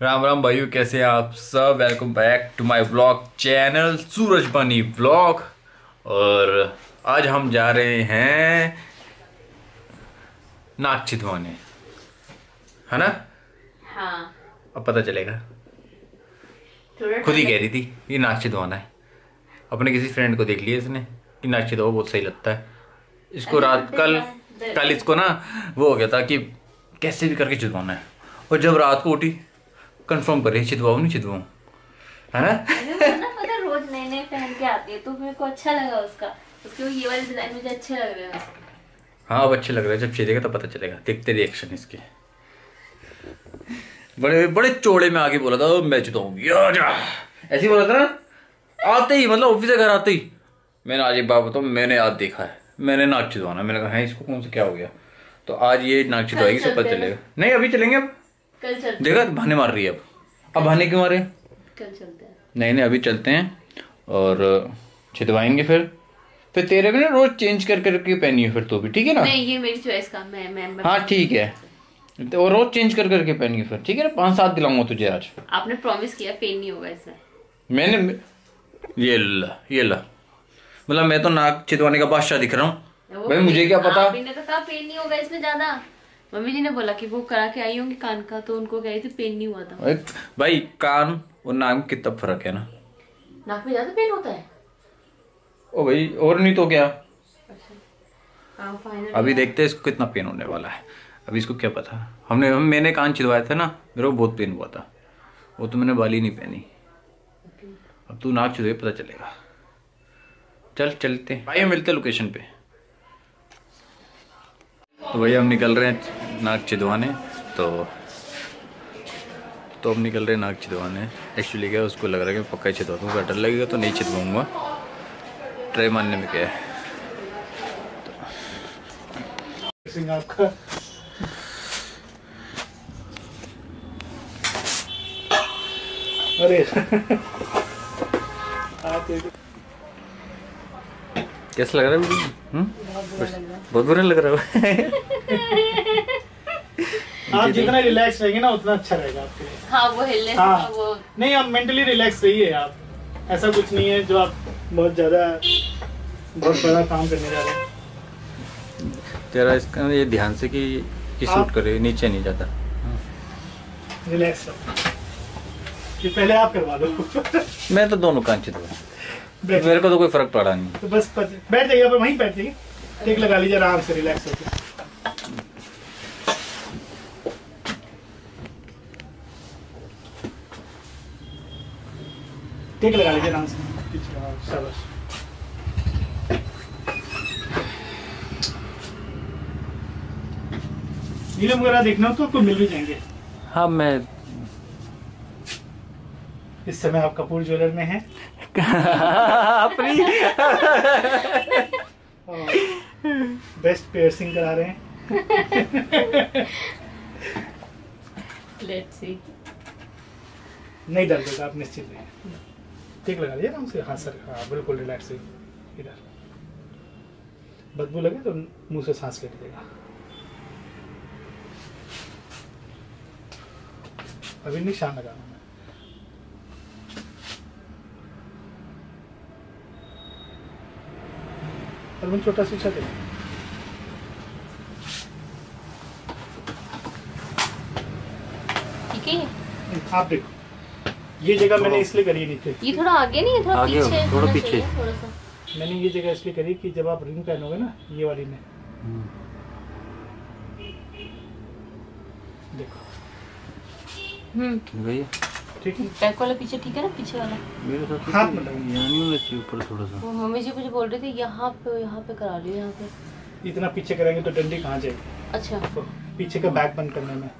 राम राम भाइयों कैसे हैं आप सब? Welcome back to my vlog channel Suraj बनी व्लॉग और आज हम जा रहे हैं नाक छिदवाने है ना? हाँ। अब पता चलेगा। खुद ही कह रही थी ये नाक छिदवाना है। अपने किसी फ्रेंड को देख लिया इसने कि नाक छिदवाओ बहुत सही लगता है। इसको रात कल कल इसको ना वो हो गया था कि कैसे भी करके छिदवाना है। और जब रात को उठी कंफर्म करे छिदवाओ नहीं छिदवाऊँ? है? ना पता रोज नए नए पहन के आती है तो मेरे को अच्छा लगा उसका। उसके वो ये वाले डिज़ाइन मुझे अच्छे लग रहे हैं हाँ अब अच्छे लग रहे हैं। जब छिदेगा तो पता चलेगा। देखते रिएक्शन इसके। बड़े बड़े चौड़े में आगे बोला था "ओ, मैं चिताऊँगी आ जा। ऐसे ही बोला था ना आते ही मतलब ऑफ़िस से घर आते ही। मैंने आज एक बात बताऊँ मैंने आज देखा है। मैंने नाक चिदवाना मैंने कहा है इसको कौन सा क्या हो गया? तो आज ये नाक चिदवाएगी सब पता चलेगा। नहीं अभी चलेंगे अब। कल चलते देखा बहाने मार रही है अब। अब बहाने क्यों मारे? कल चलते हैं। नहीं नहीं अभी चलते हैं। और छिदवाएँगे फिर। फिर तेरे भी ना रोज चेंज कर करके पहनी है फिर तो भी ठीक है ना? नहीं ये मेरी चॉइस का मैं मैं, हाँ ठीक है। तो और रोज चेंज कर करके पहनिए फिर ठीक है ना? पाँच सात दिलाऊँगा तुझे आज। आपने प्रॉमिस किया पेन नहीं होगा इसमें। मैंने ये ला ये ला। मतलब मैं तो नाक छिदवाने का बादशाह दिख रहा हूँ। भाई मुझे क्या पता? आप ही ने तो कहा पेन नहीं होगा इसमें ज़्यादा। मम्मी जी ने बोला कि वो करा के आई होंगी कान का तो उनको कही थी पेन नहीं हुआ था. भाई कान और नाक में कितना फ़र्क है ना? नाक में ज़्यादा पेन होता है? ओ भाई और नहीं तो क्या? अच्छा। हाँ अभी देखते हैं इसको कितना पेन होने वाला है। अभी इसको क्या पता। हमने हम मैंने कान छिदवाया था ना मेरे को बहुत पेन हुआ था। वो तो मैंने बाली नहीं पहनी। अब तू नाक छिदवाए पता चलेगा। चल चलते भाई मिलते लोकेशन पे। तो भैया हम निकल रहे हैं नाक छिदवाने तो तो हम निकल रहे हैं नाक छिदवाने एक्चुअली क्या उसको लग रहा है कि पक्का ही छिदवा दूँगा डर लगेगा तो नहीं छिदवाऊँगा ट्राई मारने में क्या है? आपका। अरे। कैसा लग रहा है वीडियो हम्म? बहुत बुरा लग रहा है। आप जितना रिलैक्स रहेंगे ना उतना अच्छा रहेगा आपके लिए। हाँ वो हिलने से हाँ। वो नहीं आप मेंटली रिलैक्स रहिए आप। ऐसा कुछ नहीं है जो आप बहुत ज़्यादा बहुत बड़ा काम करने जा रहे हैं। तेरा इसका ये ध्यान से कि कि आप- करे नीचे नहीं जाता। रिलैक्स रहो। ये पहले आप करवा दो। मैं तो दोनों कांचे दो। बैठ मेरे को तो कोई फ़र्क पड़ा नहीं। तो बस बैठ जाइए वहीं बैठ जाइए। टेक लगा लीजिए आराम से रिलैक्स होकर टेक लगा लीजिए आराम से। शाबाश नीलम वगैरह देखना हो तो आपको मिल भी जाएँगे। हाँ मैं इस समय आप कपूर ज्वेलर में हैं। अपनी। बेस्ट पेयर्सिंग करा रहे हैं। लेट्स सी नहीं डर देगा आप निश्चित रहिए। ठीक लगा लीजिए आराम से हाँ सर। हाँ बिल्कुल रिलैक्स इधर। बदबू लगे तो मुँह से सांस ले लीजिएगा अभी निशान लगाना। है मैं छोटा ठीक है आप देखो ये जगह मैंने इसलिए करी है नीचे. ये थोड़ा आगे नहीं है थोड़ा आगे हो, पीछे थोड़ा पीछे। थोड़ा सा। मैंने ये जगह इसलिए करी कि जब आप रिंग पहनोगे ना ये वाली में। देखो। हम्म। भैया ठीक है। बैक वाला पीछे ठीक है ना? पीछे वाला। मेरे साथ हाथ में लगाओ। नहीं होना चाहिए ऊपर थोड़ा सा। वो मम्मी जी मुझे बोल रहे थे यहाँ पे यहाँ पे करा लियो यहाँ पे। इतना पीछे करेंगे तो डंडी कहाँ जाएगी? अच्छा। तो पीछे का बैक बंद करने में।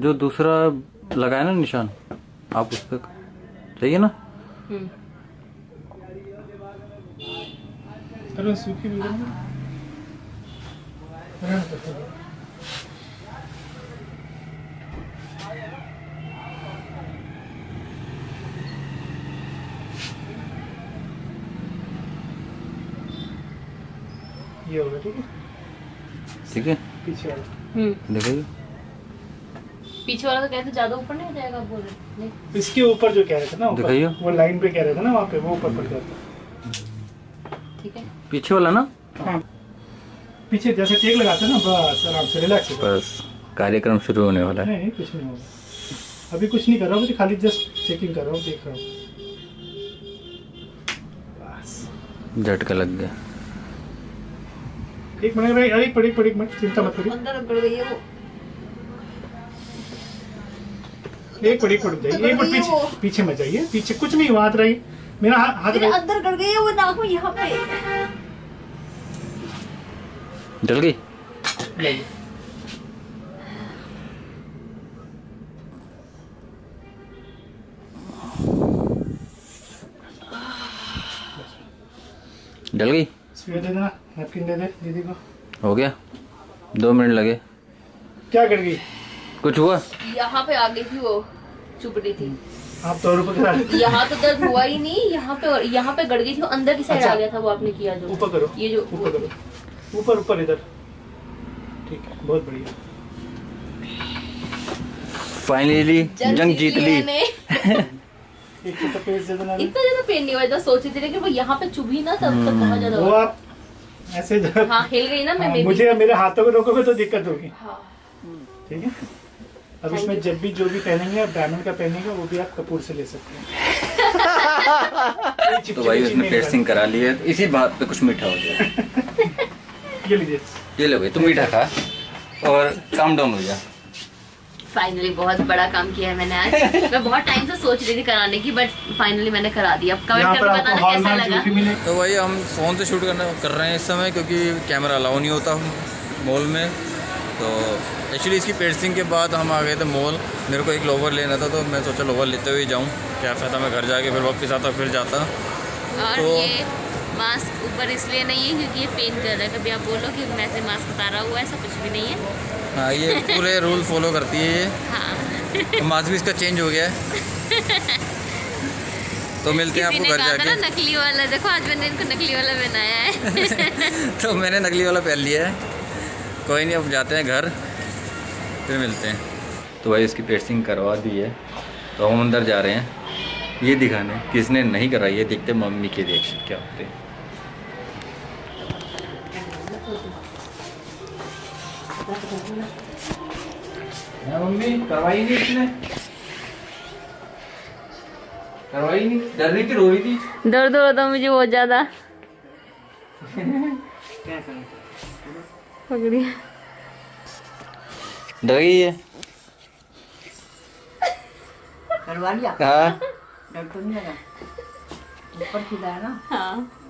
जो दूसरा लगाया ना निशान आप उस पर चाहिए ना? हम्म। अरे सूखी भी है। रहने दो, रहने दो। ये होगा ठीक है? ठीक है। पीछे वाला। हम्म। पीछे वाला तो कहते ज़्यादा ऊपर नहीं हो जाएगा बोल रहे इसके ऊपर जो कह रहे थे ना ऊपर। दिखाइए। वो लाइन पे कह रहे थे ना वहाँ पे वो ऊपर पड़ जाता। ठीक है। पीछे वाला ना? हाँ। पीछे जैसे टेक लगाते हैं ना बस आराम से रिलैक्स बस कार्यक्रम शुरू होने वाला है। नहीं कुछ नहीं होगा। अभी कुछ नहीं कर रहा हूँ मुझे खाली जस्ट चेकिंग कर रहा हूँ देख रहा हूँ। बस झटका लग गया। एक मिनट रही एक मिनट एक मिनट एक मिनट चिंता मत करिए। अंदर गड़ गई है वो। एक मिनट एक मिनट जाइए एक मिनट पीछे पीछे मत जाइए पीछे कुछ नहीं हुआ हाथ रही। मेरा हाथ मेरे अंदर गड़ गई है वो नाक में यहाँ पे। जल गई। जल गई। दे देना। नैपकिन दे दे दीदी को। हो गया? दो मिनट लगे। क्या कर गई? कुछ हुआ? यहाँ पे आ गई थी वो चुपड़ी थी। आप तो यहाँ तो दर्द हुआ ही नहीं यहाँ पे यहाँ पे गड़ गई थी अंदर की साइड अच्छा। आ गया था वो आपने किया जो। ऊपर करो। ये जो ऊपर करो। ऊपर ऊपर इधर। ठीक है बहुत बढ़िया। फाइनली जंग जीत ली। तो इतना ज़्यादा पेन नहीं हुआ इतना सोची थी लेकिन वो यहाँ पे चुभी ना तब तक बहुत ज़्यादा वो आप ऐसे जब हाँ हिल गई ना मैं हाँ। मुझे मेरे हाथों को रोकोगे तो दिक्कत होगी। हाँ। ठीक है? अब इसमें जब भी जो भी पहनेंगे आप डायमंड का पहनेंगे वो भी आप कपूर से ले सकते हैं। तो भाई उसने पेस्टिंग करा ली है इसी बात पे कुछ मीठा हो गया। ये लीजिए। ये लो भाई तुम मीठा खा। और काम डाउन हो जा। फाइनली बहुत बड़ा काम किया है मैंने आज। मैं बहुत टाइम से सोच रही थी कराने की बट फाइनली मैंने करा दिया। अब कमेंट पर करके आपको बताना कैसा लगा? तो भाई हम फ़ोन से शूट करना कर रहे हैं इस समय क्योंकि कैमरा अलाउ नहीं होता मॉल में। तो एक्चुअली इसकी पेस्टिंग के बाद हम आ गए थे मॉल मेरे को एक लोवर लेना था तो मैं सोचा लोवर लेते हुए जाऊँ। क्या फ़ायदा मैं घर जाके फिर वापस आता फिर जाता। और तो- ये मास्क ऊपर इसलिए नहीं है क्योंकि ये पेन कर रहा है। कभी आप बोलो कि मैं से मास्क उतारा हुआ है ऐसा कुछ भी नहीं है। हाँ ये पूरे रूल फॉलो करती है ये। हाँ। मास्क भी इसका चेंज हो गया है। तो मिलते हैं आपको घर जाके। नकली वाला देखो आज मैंने इनको नकली वाला बनाया है। तो मैंने नकली वाला पहन लिया है। कोई नहीं अब जाते हैं घर फिर मिलते हैं। तो भाई इसकी पेस्टिंग करवा दी है। तो हम अंदर जा रहे हैं। ये दिखाने किसने नहीं कराई है देखते मम्मी के रिएक्शन क्या होते हैं। मम्मी? करवाई नहीं इसने? करवाई नहीं? डर रही थी रो रही थी? दर्द हो रहा मुझे बहुत ज़्यादा। डर गई है? करवा लिया? हाँ। डर तो नहीं लगा? ऊपर खिला है ना? हाँ।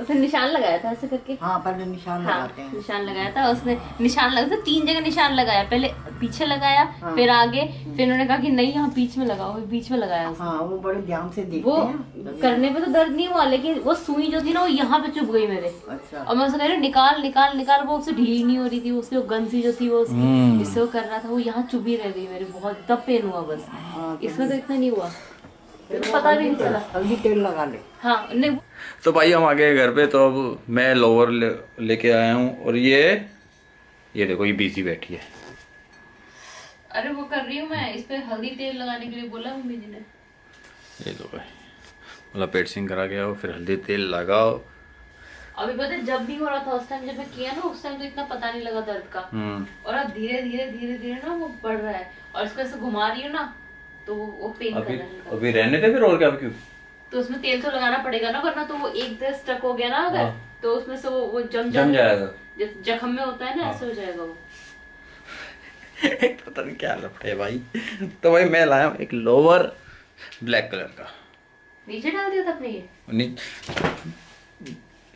उसने निशान लगाया था ऐसे करके? हाँ पहले निशान हाँ लगाते हैं। निशान लगाया था उसने निशान लगा था तीन जगह निशान लगाया पहले पीछे लगाया हाँ। फिर आगे फिर उन्होंने कहा कि नहीं यहाँ बीच में लगाओ बीच में लगाया उसने। हाँ वो बड़े ध्यान से देखते वो हैं। करने पे तो दर्द नहीं हुआ लेकिन वो सुई जो थी ना वो यहाँ पे चुप गई मेरे। अच्छा। और मैं उससे कह रही हूँ, निकाल निकाल निकाल वो उससे ढीली नहीं हो रही थी उसकी वो गन सी जो थी वो उसकी हम्म। इससे वो कर रहा था वो यहाँ चुभी रह गई मेरे बहुत तब पेन हुआ बस। हाँ इसमें तो इतना नहीं हुआ। तो पता भी नहीं चला। हल्दी तेल लगा ले। हाँ नहीं तो भाई हम आ गए घर पे तो अब मैं लोवर ले, लेके आया हूँ और ये ये देखो ये बिज़ी बैठी है। अरे वो कर रही हूँ मैं इस पे हल्दी तेल लगाने के लिए बोला मम्मी जी ने। ये दो भाई मतलब पेट सिंह करा गया हो फिर हल्दी तेल लगाओ। अभी पता है जब भी हो रहा था उस टाइम जब मैं किया ना उस टाइम तो इतना पता नहीं लगा दर्द का। हम्म। और अब धीरे धीरे धीरे धीरे ना वो बढ़ रहा है और इसको ऐसे घुमा रही हूँ ना तो वो पेन अभी है अभी रहने दे फिर और क्या क्यों? तो उसमें तेल तो लगाना पड़ेगा ना वरना तो वो एक तरह स्टक हो गया ना अगर हाँ। तो उसमें से वो वो जम जम जाएगा। जख्म में होता है ना ऐसे हो जाएगा वो। पता नहीं क्या लपटे भाई। तो भाई मैं लाया एक लोवर ब्लैक कलर का। नीचे डाल दिया था अपने ये?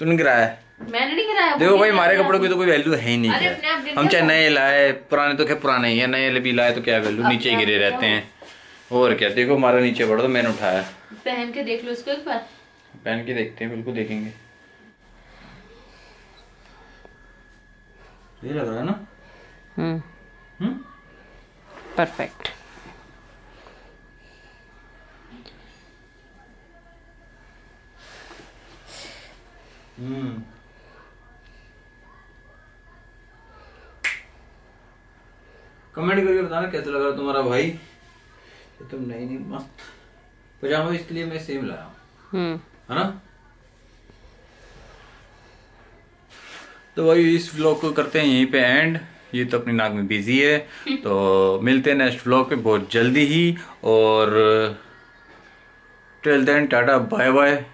तूने गिराया। मैंने नहीं गिराया देखो भाई हमारे। कपड़ों की तो कोई वैल्यू है ही नहीं है हम चाहे नए लाए पुराने तो क्या पुराने ही है नए भी लाए तो क्या वैल्यू नीचे गिरे रहते हैं। और क्या? देखो हमारा नीचे पड़ा तो मैंने उठाया। पहन के देख लो इसको एक बार। पहन के देखते हैं बिल्कुल देखेंगे। ये लग रहा है ना? हम्म। हम्म? परफेक्ट हम्म। कमेंट करके बताना कैसा लग रहा है तुम्हारा भाई? ये तुम नई नई मस्त। पजामा इसके लिए मैं सेम लाया हूँ। हम्म। है ना? तो भाई इस व्लॉग को करते हैं यहीं पे एंड ये तो अपनी नाक में बिज़ी है। तो मिलते हैं नेक्स्ट व्लॉग पे बहुत जल्दी ही। और till then tata bye bye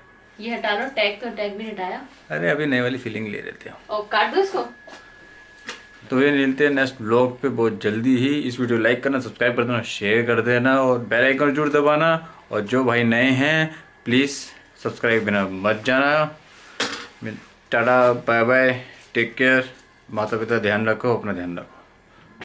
ये हटा लो टैग तो टैग भी हटाया। अरे अभी नई वाली फीलिंग ले लेते हैं। और काट दो इसको। तो ये मिलते हैं नेक्स्ट ब्लॉग पे बहुत जल्दी ही। इस वीडियो लाइक करना सब्सक्राइब कर देना शेयर कर देना और बेल आइकन ज़रूर दबाना। और जो भाई नए हैं प्लीज़ सब्सक्राइब बिना मत जाना। Tata bye bye take care माता पिता ध्यान रखो, अपना ध्यान रखो।